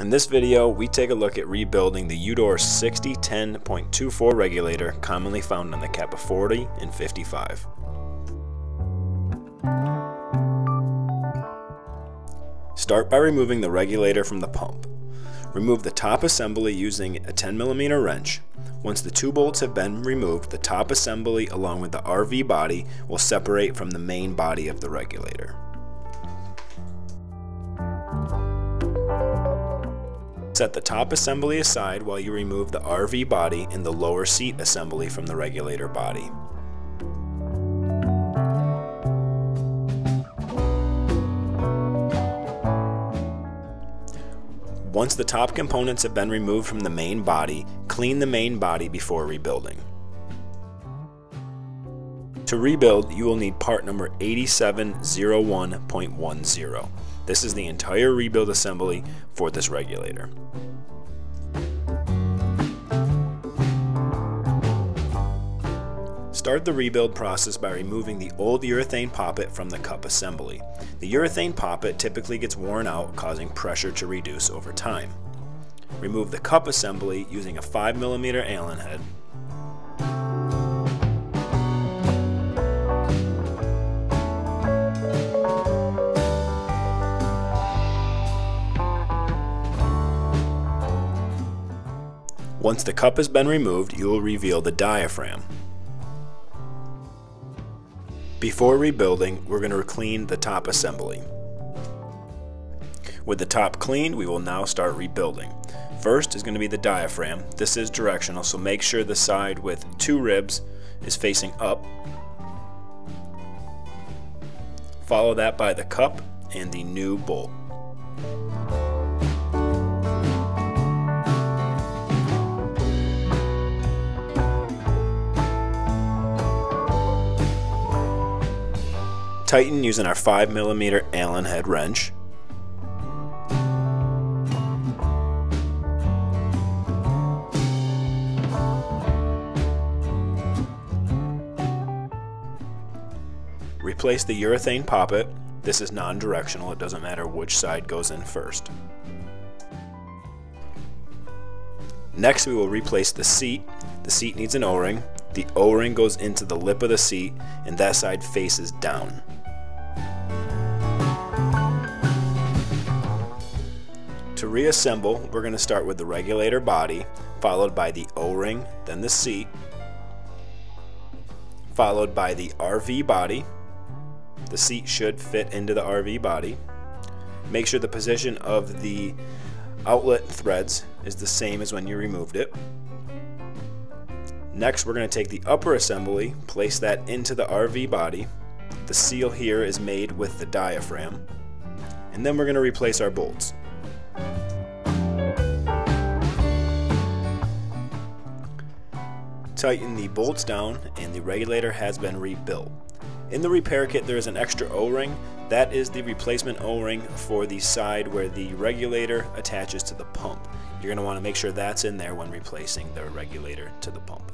In this video, we take a look at rebuilding the Udor 6010.24 regulator commonly found on the Kappa 40 and 55. Start by removing the regulator from the pump. Remove the top assembly using a 10mm wrench. Once the two bolts have been removed, the top assembly along with the RV body will separate from the main body of the regulator. Set the top assembly aside while you remove the RV body and the lower seat assembly from the regulator body. Once the top components have been removed from the main body, clean the main body before rebuilding. To rebuild, you will need part number 8701.10. This is the entire rebuild assembly for this regulator. Start the rebuild process by removing the old urethane poppet from the cup assembly. The urethane poppet typically gets worn out, causing pressure to reduce over time. Remove the cup assembly using a 5mm Allen head Once the cup has been removed, you will reveal the diaphragm. Before rebuilding, we're going to clean the top assembly. With the top cleaned, we will now start rebuilding. First is going to be the diaphragm. This is directional, so make sure the side with two ribs is facing up. Follow that by the cup and the new bolt. Tighten using our 5mm Allen head wrench. Replace the urethane poppet. This is non-directional, it doesn't matter which side goes in first. Next we will replace the seat. The seat needs an O-ring. The O-ring goes into the lip of the seat and that side faces down. To reassemble, we're going to start with the regulator body, followed by the O-ring, then the seat, followed by the RV body. The seat should fit into the RV body. Make sure the position of the outlet threads is the same as when you removed it. Next, we're going to take the upper assembly, place that into the RV body. The seal here is made with the diaphragm. And then we're going to replace our bolts. Tighten the bolts down and the regulator has been rebuilt. In the repair kit there is an extra O-ring. That is the replacement O-ring for the side where the regulator attaches to the pump. You're going to want to make sure that's in there when replacing the regulator to the pump.